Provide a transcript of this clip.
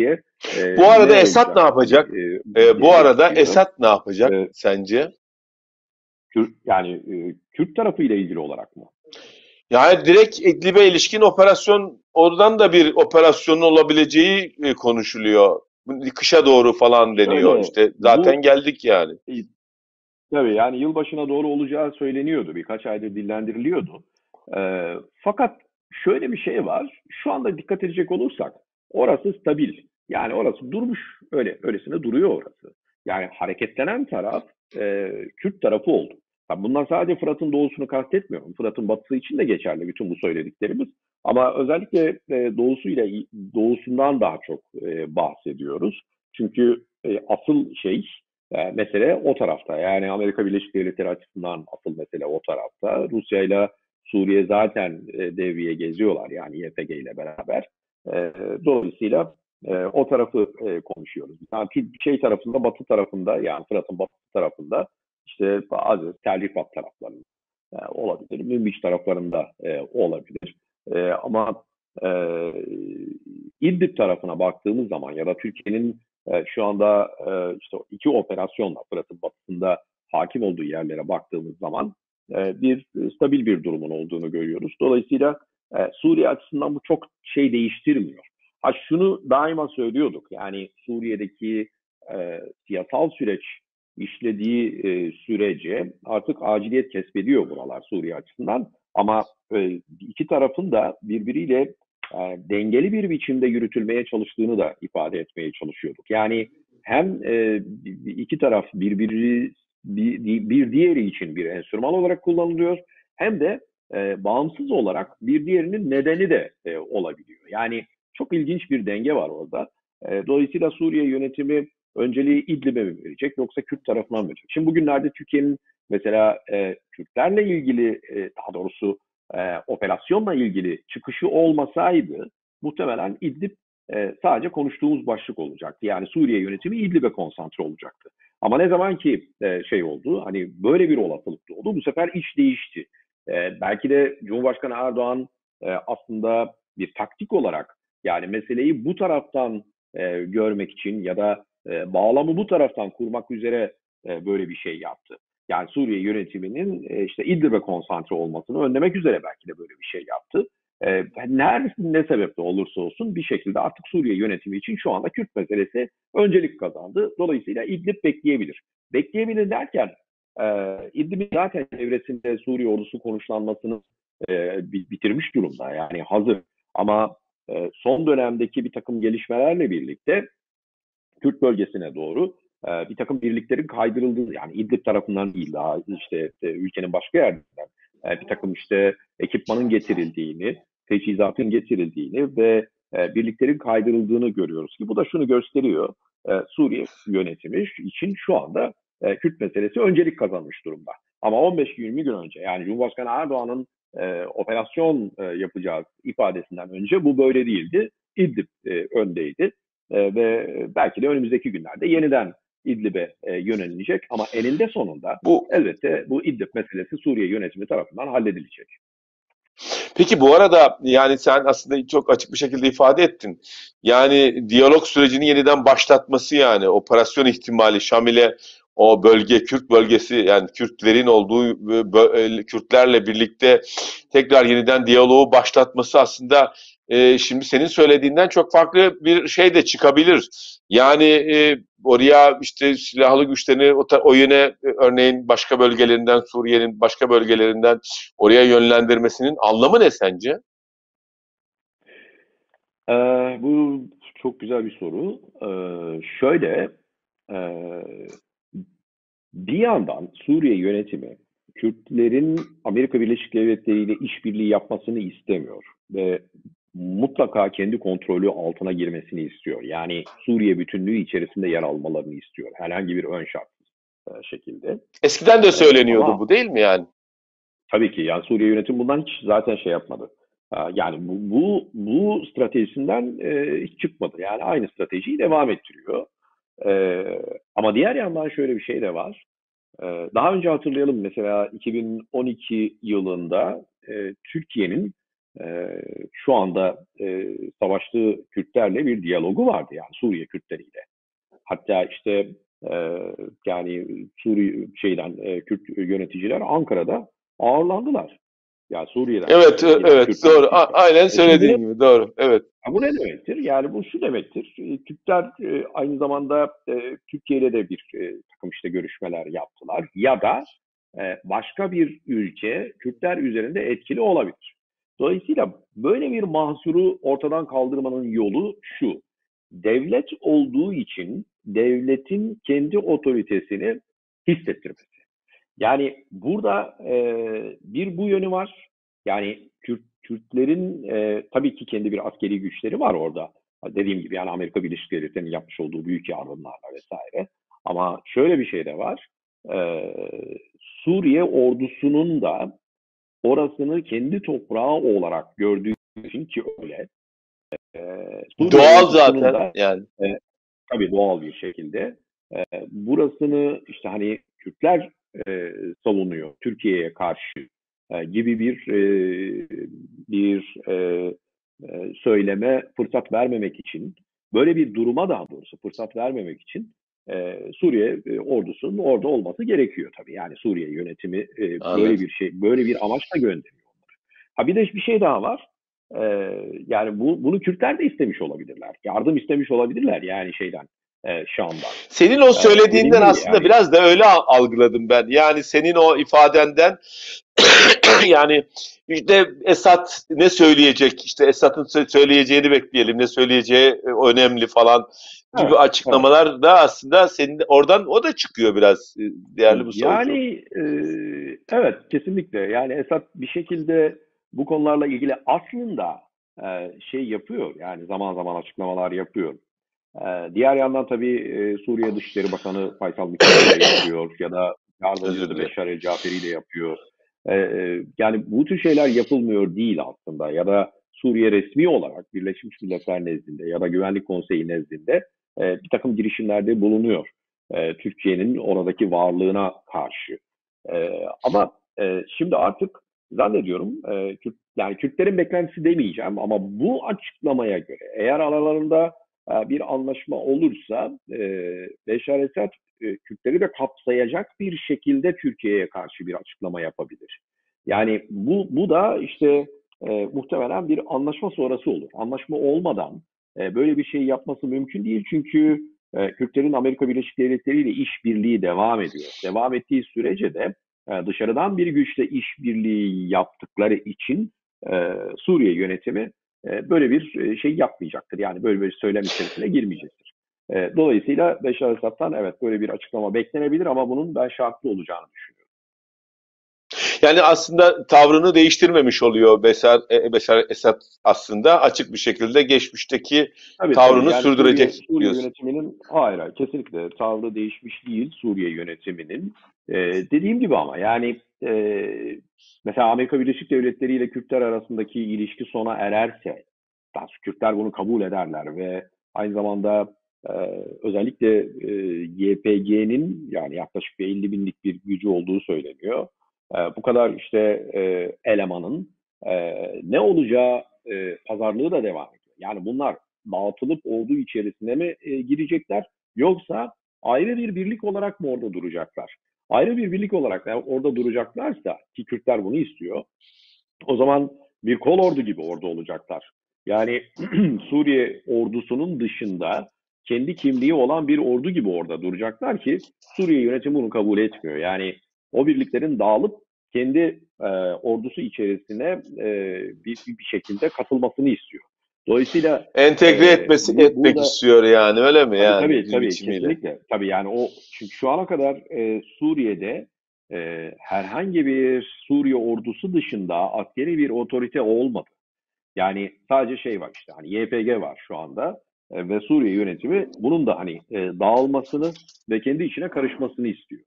diye. E, bu arada Esat ne yapacak? E, e, bu arada Esat ne yapacak e, sence? Kürt, yani e, Kürt tarafı ile ilgili olarak mı? Yani direkt İdlib'e ilişkin operasyon oradan da bir operasyonun olabileceği e, konuşuluyor. Kışa doğru falan deniyor Şöyle, işte. Zaten bu, geldik yani. Tabii yani yılbaşına doğru olacağı söyleniyordu. Birkaç aydır dillendiriliyordu. E, fakat şöyle bir şey var. Şu anda dikkat edecek olursak orası stabil. Yani orası durmuş öyle öylesine duruyor orası. Yani hareketlenen taraf e, Kürt tarafı oldu. Tabii bunlar sadece Fırat'ın doğusunu kastetmiyorum. Fırat'ın batısı için de geçerli bütün bu söylediklerimiz. Ama özellikle e, doğusuyla doğusundan daha çok e, bahsediyoruz. Çünkü e, asıl şey e, mesele o tarafta. Yani Amerika Birleşik Devletleri açısından asıl mesele o tarafta. Rusya ile Suriye zaten e, devreye geziyorlar yani YPG ile beraber. E, dolayısıyla e, o tarafı e, konuşuyoruz. Yani şey tarafında, batı tarafında yani Fırat'ın batı tarafında işte Aziz, Tel Rifat taraflarında e, olabilir. Münbiç taraflarında e, olabilir. E, ama e, İdlib tarafına baktığımız zaman ya da Türkiye'nin e, şu anda e, işte iki operasyonla Fırat'ın batısında hakim olduğu yerlere baktığımız zaman e, bir stabil bir durumun olduğunu görüyoruz. Dolayısıyla e, Suriye açısından bu çok şey değiştirmiyor. Ha şunu daima söylüyorduk yani Suriye'deki e, siyasal süreç işlediği e, sürece artık aciliyet kesbediyor buralar Suriye açısından. Ama e, iki tarafın da birbiriyle e, dengeli bir biçimde yürütülmeye çalıştığını da ifade etmeye çalışıyorduk. Yani hem e, iki taraf birbiri bir, bir diğeri için bir enstrüman olarak kullanılıyor hem de e, bağımsız olarak bir diğerinin nedeni de e, olabiliyor. Yani çok ilginç bir denge var orada. E, dolayısıyla Suriye yönetimi önceliği İdlib'e mi verecek yoksa Kürt tarafına mı verecek? Şimdi bugünlerde Türkiye'nin mesela e, Kürtlerle ilgili e, daha doğrusu e, operasyonla ilgili çıkışı olmasaydı muhtemelen İdlib e, sadece konuştuğumuz başlık olacaktı. Yani Suriye yönetimi İdlib'e konsantre olacaktı. Ama ne zaman ki e, şey oldu, hani böyle bir olasılık oldu, bu sefer iş değişti. E, belki de Cumhurbaşkanı Erdoğan e, aslında bir taktik olarak yani meseleyi bu taraftan e, görmek için ya da e, bağlamı bu taraftan kurmak üzere e, böyle bir şey yaptı. Yani Suriye yönetiminin e, işte İdlib'e konsantre olmasını önlemek üzere belki de böyle bir şey yaptı. E, her ne sebeple olursa olsun bir şekilde artık Suriye yönetimi için şu anda Kürt meselesi öncelik kazandı. Dolayısıyla İdlib bekleyebilir. Bekleyebilir derken e, İdlib'in zaten çevresinde Suriye ordusu konuşlanmasını e, bitirmiş durumda. Yani hazır. Ama e, son dönemdeki bir takım gelişmelerle birlikte Kürt bölgesine doğru e, bir takım birliklerin kaydırıldığı yani İdlib tarafından değil daha işte e, ülkenin başka yerlerinden e, bir takım işte ekipmanın getirildiğini, teçhizatın getirildiğini ve birliklerin kaydırıldığını görüyoruz ki bu da şunu gösteriyor. Suriye yönetimi için şu anda Kürt meselesi öncelik kazanmış durumda. Ama 15-20 gün önce yani Cumhurbaşkanı Erdoğan'ın e, operasyon e, yapacağı ifadesinden önce bu böyle değildi. İdlib e, öndeydi e, ve belki de önümüzdeki günlerde yeniden İdlib'e e, yönelilecek ama eninde sonunda bu elbette bu İdlib meselesi Suriye yönetimi tarafından halledilecek. Peki bu arada yani sen aslında çok açık bir şekilde ifade ettin. Yani diyalog sürecini yeniden başlatması yani operasyon ihtimali Şamil'e o bölge Kürt bölgesi yani Kürtlerin olduğu e, Kürtlerle birlikte tekrar yeniden diyaloğu başlatması aslında e, şimdi senin söylediğinden çok farklı bir şey de çıkabilir. Yani e, oraya işte silahlı güçlerini o, o yöne e, örneğin başka bölgelerinden Suriye'nin başka bölgelerinden oraya yönlendirmesinin anlamı ne sence? Ee, bu çok güzel bir soru. Ee, şöyle e, bir yandan Suriye yönetimi Kürtlerin Amerika Birleşik Devletleri ile işbirliği yapmasını istemiyor ve mutlaka kendi kontrolü altına girmesini istiyor. Yani Suriye bütünlüğü içerisinde yer almalarını istiyor. Herhangi bir ön şart e, şekilde. Eskiden de söyleniyordu Ama, bu değil mi yani? Tabii ki. Yani Suriye yönetimi bundan hiç zaten şey yapmadı. E, yani bu, bu, bu stratejisinden e, hiç çıkmadı. Yani aynı stratejiyi devam ettiriyor. E, ama diğer yandan şöyle bir şey de var. E, daha önce hatırlayalım mesela 2012 yılında e, Türkiye'nin e, şu anda e, savaştığı Kürtlerle bir diyalogu vardı yani Suriye Kürtleriyle. Hatta işte e, yani Suriye şeyden e, Kürt yöneticiler Ankara'da ağırlandılar. Ya Suriye'den. Evet, e, evet Kürtler- doğru. A- aynen söylediğin şimdi- gibi doğru. Evet. Ha, bu ne demektir? Yani bu şu demektir. E, Kürtler e, aynı zamanda e, Türkiye ile de bir e, takım işte görüşmeler yaptılar. Ya da e, başka bir ülke Kürtler üzerinde etkili olabilir. Dolayısıyla böyle bir mahsuru ortadan kaldırmanın yolu şu. Devlet olduğu için devletin kendi otoritesini hissettirmesi. Yani burada e, bir bu yönü var. Yani Kürt, Kürtlerin e, tabii ki kendi bir askeri güçleri var orada. Dediğim gibi yani Amerika Birleşik Devletleri'nin yapmış olduğu büyük yardımlarla vesaire. Ama şöyle bir şey de var. E, Suriye ordusunun da orasını kendi toprağı olarak gördüğü için ki öyle. E, Suriye Doğal zaten da- yani. tabii doğal bir şekilde. E, burasını işte hani Kürtler e, savunuyor Türkiye'ye karşı e, gibi bir e, bir e, e, söyleme fırsat vermemek için böyle bir duruma daha doğrusu fırsat vermemek için e, Suriye e, ordusunun orada olması gerekiyor tabii. Yani Suriye yönetimi e, Anladım. böyle bir şey böyle bir amaçla gönderiyor onları. Ha bir de bir şey daha var. E, yani bu bunu Kürtler de istemiş olabilirler. Yardım istemiş olabilirler yani şeyden e, Şam'dan. Senin o söylediğinden dediğim gibi aslında yani- biraz da öyle al- algıladım ben. Yani senin o ifadenden yani işte Esat ne söyleyecek? İşte Esat'ın sö- söyleyeceğini bekleyelim. Ne söyleyeceği e, önemli falan gibi Evet, açıklamalar da aslında senin oradan o da çıkıyor biraz e, değerli bu Yani e, evet kesinlikle. Yani Esad bir şekilde bu konularla ilgili aslında e, şey yapıyor. Yani zaman zaman açıklamalar yapıyor. E, diğer yandan tabii e, Suriye Dışişleri Bakanı Faysal Miktar'ı yapıyor ya da yardımcısı. Beşar El Caferi de yapıyor. E, e, yani bu tür şeyler yapılmıyor değil aslında ya da Suriye resmi olarak Birleşmiş Milletler nezdinde ya da Güvenlik Konseyi nezdinde e, bir takım girişimlerde bulunuyor Türkiye'nin oradaki varlığına karşı. Ama şimdi artık zannediyorum Kürt, yani Kürtlerin beklentisi demeyeceğim ama bu açıklamaya göre eğer aralarında bir anlaşma olursa e, Beşar Esad e, Kürtleri de kapsayacak bir şekilde Türkiye'ye karşı bir açıklama yapabilir. Yani bu bu da işte e, muhtemelen bir anlaşma sonrası olur. Anlaşma olmadan e, böyle bir şey yapması mümkün değil çünkü e, Kürtlerin Amerika Birleşik Devletleri ile işbirliği devam ediyor. Devam ettiği sürece de e, dışarıdan bir güçle işbirliği yaptıkları için e, Suriye yönetimi e, böyle bir e, şey yapmayacaktır. Yani böyle bir söylem içerisine girmeyecektir. E, dolayısıyla Beşar Esad'dan evet böyle bir açıklama beklenebilir ama bunun ben şartlı olacağını düşünüyorum. Yani aslında tavrını değiştirmemiş oluyor Beşar, e, Beşar Esad aslında açık bir şekilde geçmişteki Tabii, Tavrını tabii. Yani sürdürecek Suriye, Suriye diyorsun. yönetiminin hayır, hayır kesinlikle tavrı değişmiş değil Suriye yönetiminin. Ee, dediğim gibi ama yani e, mesela Amerika Birleşik Devletleri ile Kürtler arasındaki ilişki sona ererse daha Kürtler bunu kabul ederler ve aynı zamanda e, özellikle e, YPG'nin yani yaklaşık bir 50 binlik bir gücü olduğu söyleniyor. E, bu kadar işte e, elemanın e, ne olacağı e, pazarlığı da devam ediyor. Yani bunlar dağıtılıp ordu içerisine mi e, girecekler yoksa ayrı bir birlik olarak mı orada duracaklar? Ayrı bir birlik olarak yani orada duracaklarsa ki Kürtler bunu istiyor o zaman bir kol ordu gibi orada olacaklar. Yani Suriye ordusunun dışında kendi kimliği olan bir ordu gibi orada duracaklar ki Suriye yönetimi bunu kabul etmiyor. Yani o birliklerin dağılıp kendi e, ordusu içerisine e, bir, bir şekilde katılmasını istiyor. Dolayısıyla entegre Ee, etmesi bu- etmek burada- istiyor yani öyle mi Tabii yani? tabii, tabii biçimiyle? kesinlikle. Tabii yani o çünkü şu ana kadar e, Suriye'de e, herhangi bir Suriye ordusu dışında askeri bir otorite olmadı. Yani sadece şey var işte hani YPG var şu anda e, ve Suriye yönetimi bunun da hani e, dağılmasını ve kendi içine karışmasını istiyor.